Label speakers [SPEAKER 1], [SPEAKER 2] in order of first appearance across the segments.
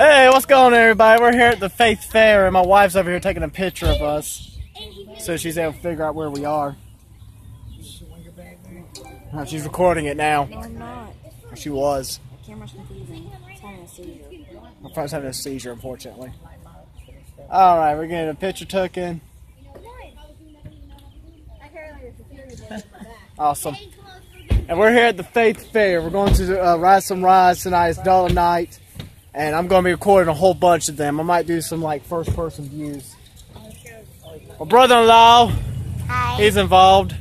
[SPEAKER 1] Hey, what's going on, everybody? We're here at the Faith Fair, and my wife's over here taking a picture of us, so she's able to figure out where we are. She's recording it now.
[SPEAKER 2] No, I'm not.
[SPEAKER 1] She was.
[SPEAKER 2] The camera's confusing. It's having a seizure.
[SPEAKER 1] My friend's having a seizure, unfortunately. All right, we're getting a picture taken. Awesome. And we're here at the Faith Fair. We're going to uh, ride some rides tonight. It's Dollar Night. And I'm going to be recording a whole bunch of them. I might do some like first person views. My brother in law,
[SPEAKER 2] Hi.
[SPEAKER 1] he's involved.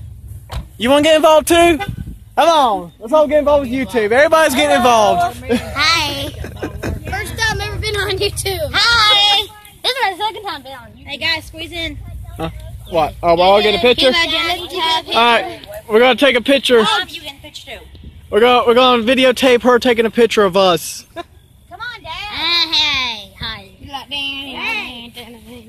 [SPEAKER 1] You want to get involved too? Come on. Let's all get involved with YouTube. Everybody's getting involved.
[SPEAKER 2] Hi.
[SPEAKER 3] First time ever been on YouTube.
[SPEAKER 2] Hi. This is my second time being on.
[SPEAKER 3] Hey guys, squeeze in. Huh?
[SPEAKER 1] what? Oh, we're all getting a picture? All right. We're going to take a picture.
[SPEAKER 2] Oh, you getting picture too.
[SPEAKER 1] We're going we're going to videotape her taking a picture of us.
[SPEAKER 2] Come on, Dad.
[SPEAKER 3] hey, hi.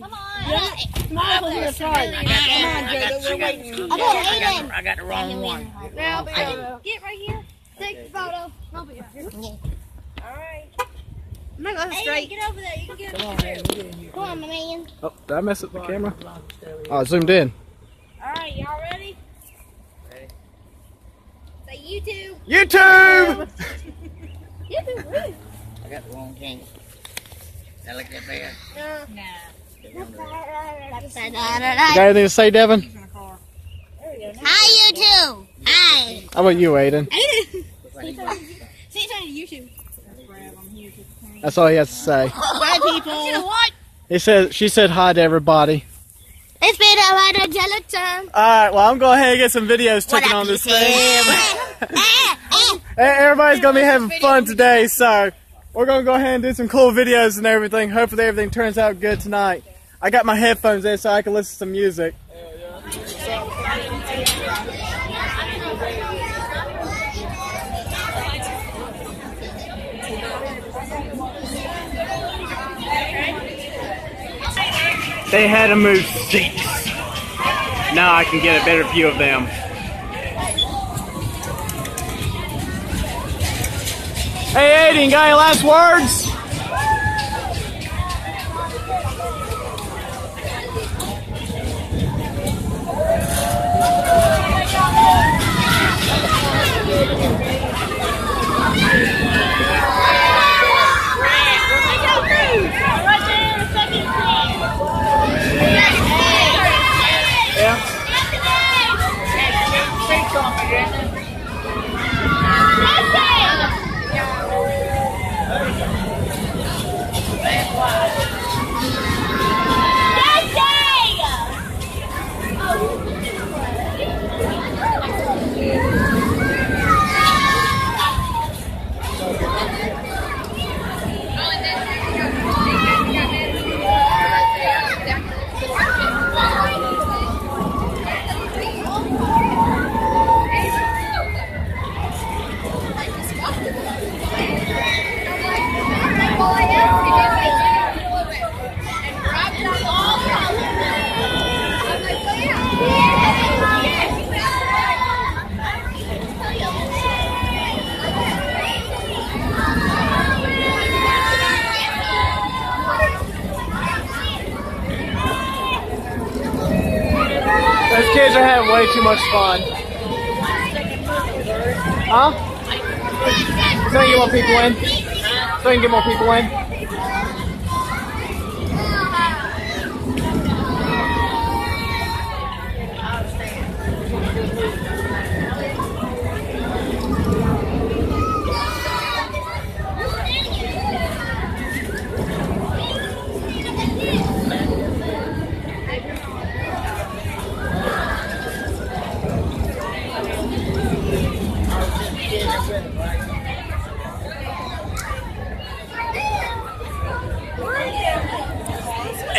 [SPEAKER 2] Come on.
[SPEAKER 3] Smile to the front. Come on, Jacob, we're waiting.
[SPEAKER 2] I got Aiden.
[SPEAKER 4] I got the wrong one.
[SPEAKER 3] Now, get right here. Take the photo. I'll be here.
[SPEAKER 2] Alright.
[SPEAKER 3] I'm not going
[SPEAKER 2] Aiden,
[SPEAKER 3] straight.
[SPEAKER 2] get over there. You can get a picture.
[SPEAKER 3] Come on, my man.
[SPEAKER 1] Oh, did I mess up the camera? Oh, I zoomed in.
[SPEAKER 2] Alright, y'all ready?
[SPEAKER 3] Say YouTube.
[SPEAKER 1] YouTube!
[SPEAKER 3] YouTube.
[SPEAKER 4] I got the wrong king. That look that bad.
[SPEAKER 1] You got anything to say, Devin?
[SPEAKER 3] Hi, YouTube. Hi.
[SPEAKER 1] How about you, Aiden?
[SPEAKER 3] Say something to YouTube.
[SPEAKER 1] That's all he has to say.
[SPEAKER 3] Bye, people. You know what?
[SPEAKER 1] He said she said hi to everybody.
[SPEAKER 3] It's been a lot of jello time.
[SPEAKER 1] Alright, well I'm going ahead and get some videos taken on this thing. Eh, eh, eh. Hey, Everybody's gonna be having fun today, so we're gonna go ahead and do some cool videos and everything. Hopefully everything turns out good tonight. I got my headphones in so I can listen to some music. They had to move seats. Now I can get a better view of them. Hey Aiden, got any last words? Yeah. Those kids are having way too much fun. Huh? So you more people in? So you can get more people in?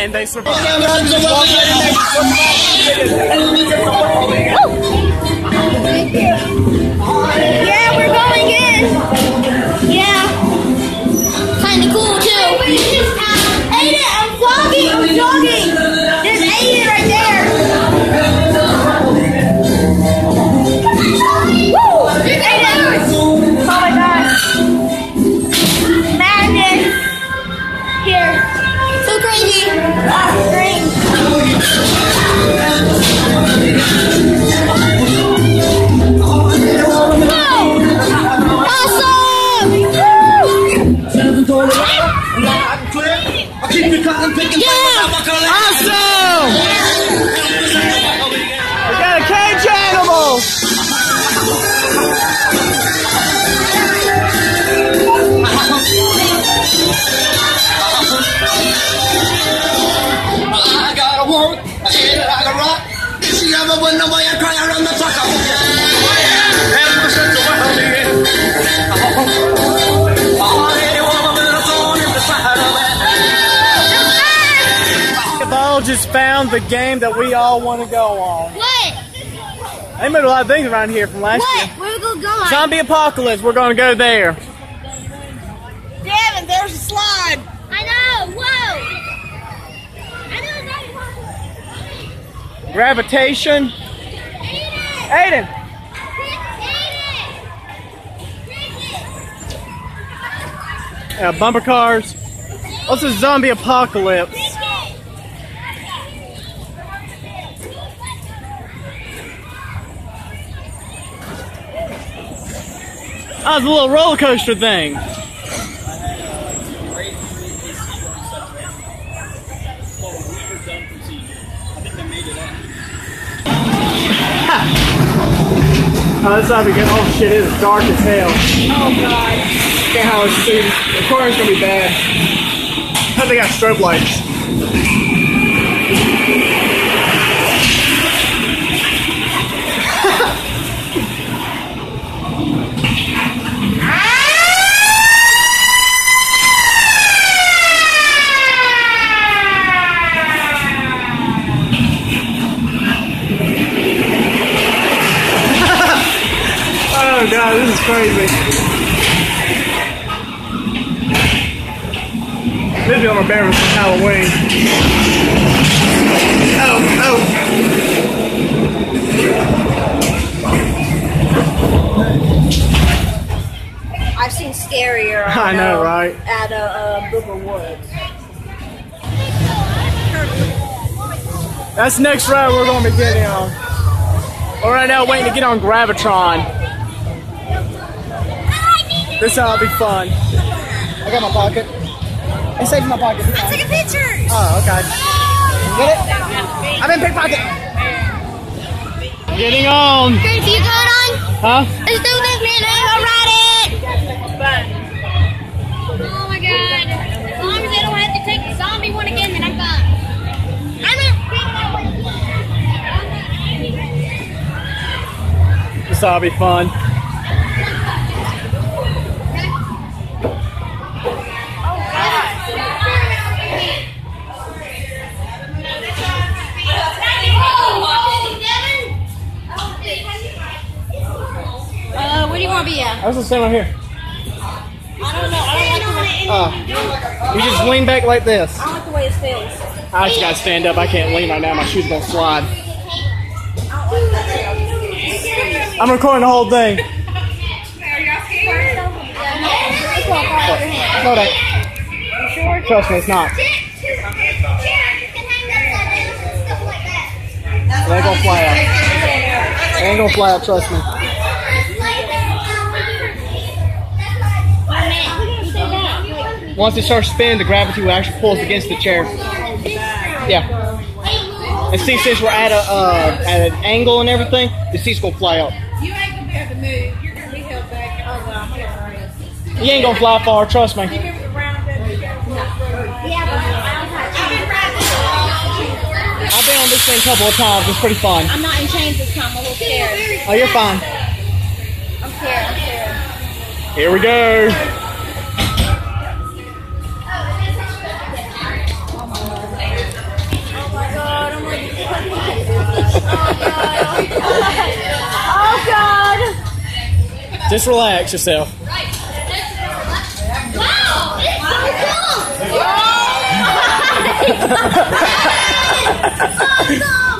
[SPEAKER 1] And they survived.
[SPEAKER 5] The
[SPEAKER 1] game that we all want to go on.
[SPEAKER 3] What?
[SPEAKER 1] They moved a lot of things around here from last
[SPEAKER 3] What?
[SPEAKER 1] year.
[SPEAKER 3] Where we gonna go?
[SPEAKER 1] Zombie apocalypse, we're gonna go there.
[SPEAKER 2] Gavin, there's a slide.
[SPEAKER 3] I know. Whoa. I know
[SPEAKER 1] Gravitron.
[SPEAKER 3] what.
[SPEAKER 1] Aiden! Uh, bumper cars. What's a zombie apocalypse? Oh, it's a little roller coaster thing. Oh, this ought to be good. Oh shit, it is dark as hell. Oh god. Can't hardly see. The corner's gonna be bad. I they got strobe lights.
[SPEAKER 2] Scarier.
[SPEAKER 1] I know, right?
[SPEAKER 2] At a uh, Booger Woods.
[SPEAKER 1] That's the next ride we're going to be getting on. We're right now waiting to get on Gravitron. This ought to be fun. I got my pocket. It's safe in my pocket.
[SPEAKER 3] I'm taking pictures.
[SPEAKER 1] Oh, okay. Get it? I'm in pickpocket. Getting on.
[SPEAKER 3] Grace, you going on?
[SPEAKER 1] Huh?
[SPEAKER 3] Let's do this, man. I'm gonna ride it. Oh my god. As long as they don't have to take the zombie one again, then I'm fine. I'm not taking that one.
[SPEAKER 1] This ought be fun.
[SPEAKER 3] Uh, where do you want to be at?
[SPEAKER 1] I was gonna right here. Uh, you just lean back like this.
[SPEAKER 2] I like the way it feels.
[SPEAKER 1] I just gotta stand up. I can't lean right now. My shoes gonna slide. I'm recording the whole thing. Slow down. Trust me, it's not. It ain't gonna fly out. It ain't gonna fly out, trust me. Once it starts spinning, the gravity will actually pull us against the chair. Yeah. And see, since we're at a uh, at an angle and everything, the seat's gonna fly up.
[SPEAKER 2] You ain't gonna be able to move. You're gonna be held back. Oh well, I'm gonna
[SPEAKER 1] You ain't gonna fly far, trust me.
[SPEAKER 2] Remember the round that you got
[SPEAKER 1] I've been on this thing a couple of times. It's pretty fun.
[SPEAKER 2] I'm not in chains this time. I'm a little scared.
[SPEAKER 1] Oh, you're fine.
[SPEAKER 2] I'm scared. I'm scared.
[SPEAKER 1] Here we go.
[SPEAKER 2] Oh God.
[SPEAKER 1] Just relax yourself.
[SPEAKER 3] Wow, it's so cool!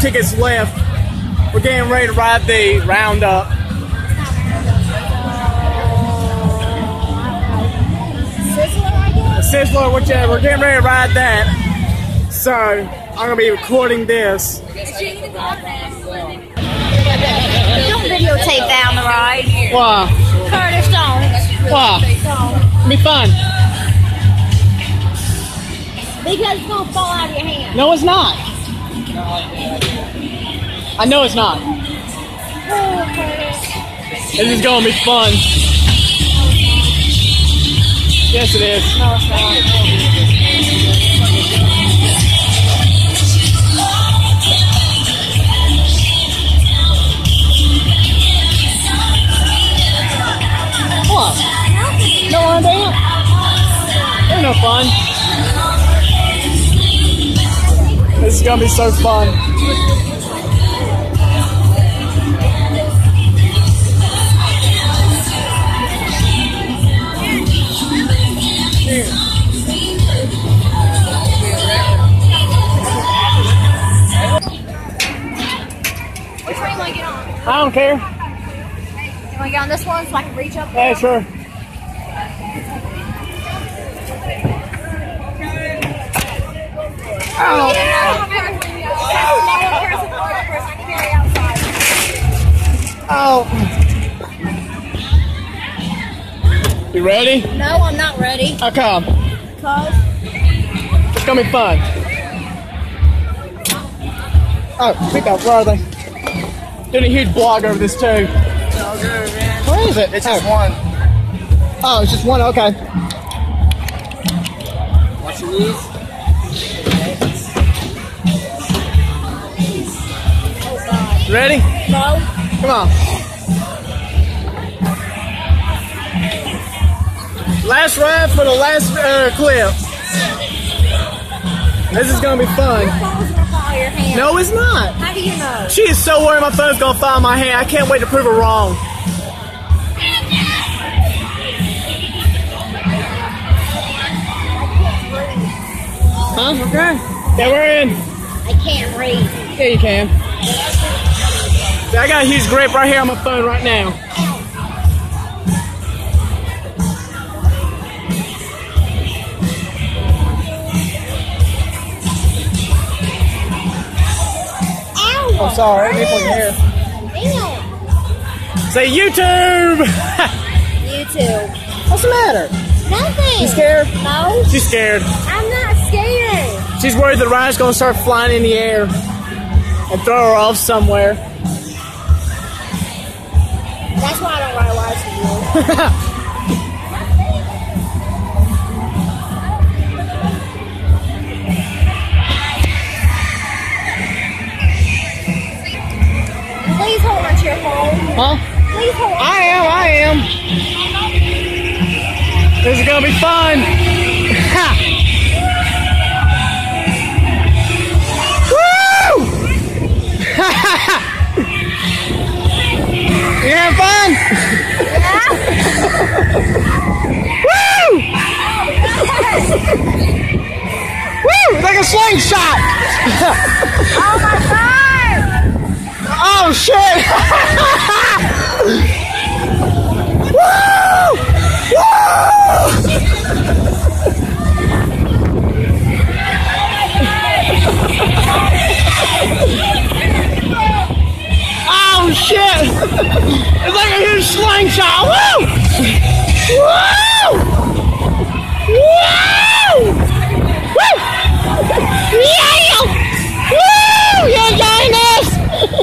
[SPEAKER 1] tickets left. We're getting ready to ride the roundup. Sizzler, which uh, we're getting ready to ride that. So I'm gonna be recording this.
[SPEAKER 3] Don't videotape that on the ride.
[SPEAKER 1] Wow,
[SPEAKER 3] Curtis, don't.
[SPEAKER 1] wow,
[SPEAKER 3] Don't.
[SPEAKER 1] be fun.
[SPEAKER 3] Because it's gonna fall out of your hand.
[SPEAKER 1] No, it's not. I know it's not. This is gonna be fun. Yes, it is.
[SPEAKER 3] No, it's not.
[SPEAKER 1] What? No one dance? They're no fun. This is gonna be so fun.
[SPEAKER 3] Which one you wanna get on?
[SPEAKER 1] I don't care.
[SPEAKER 3] You wanna get on this one so I can reach up?
[SPEAKER 1] Yeah, sure. Oh. You ready?
[SPEAKER 3] No, I'm not ready.
[SPEAKER 1] How come?
[SPEAKER 3] Cause
[SPEAKER 1] It's gonna be fun. Oh, pick up, where are they? Doing a huge blog over this too. Where is it?
[SPEAKER 5] It's just oh. one.
[SPEAKER 1] Oh, it's just one, okay.
[SPEAKER 5] Watch your knees.
[SPEAKER 1] Ready?
[SPEAKER 3] no.
[SPEAKER 1] Come on. Last ride for the last uh, clip. This is gonna be fun.
[SPEAKER 3] Phone's gonna fall your hand.
[SPEAKER 1] No, it's not.
[SPEAKER 3] How do you know?
[SPEAKER 1] She is so worried my phone's gonna fall in my hand. I can't wait to prove her wrong. Huh? Okay. Yeah, we're in.
[SPEAKER 3] I can't read.
[SPEAKER 1] Yeah, you can. See, I got a huge grip right here on my phone right now.
[SPEAKER 3] Ow!
[SPEAKER 1] I'm sorry, didn't mean to hair.
[SPEAKER 3] Damn.
[SPEAKER 1] Say YouTube!
[SPEAKER 3] YouTube.
[SPEAKER 1] What's the matter?
[SPEAKER 3] Nothing.
[SPEAKER 1] You scared?
[SPEAKER 3] No.
[SPEAKER 1] She's scared.
[SPEAKER 3] I'm not scared.
[SPEAKER 1] She's worried the ride's gonna start flying in the air and throw her off somewhere.
[SPEAKER 3] That's why I don't ride bicycles. Please hold on to your phone.
[SPEAKER 1] Huh?
[SPEAKER 3] Please hold on.
[SPEAKER 1] I am, I am. This is gonna be fun.
[SPEAKER 3] Oh,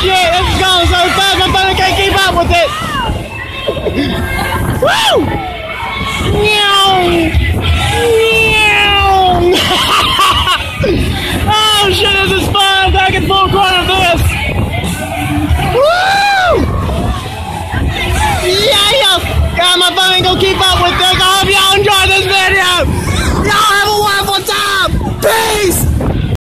[SPEAKER 1] shit, this is going so fast, my can't keep up with it! Woo! Keep up with this. I hope y'all enjoy this video. Y'all have a wonderful time. Peace!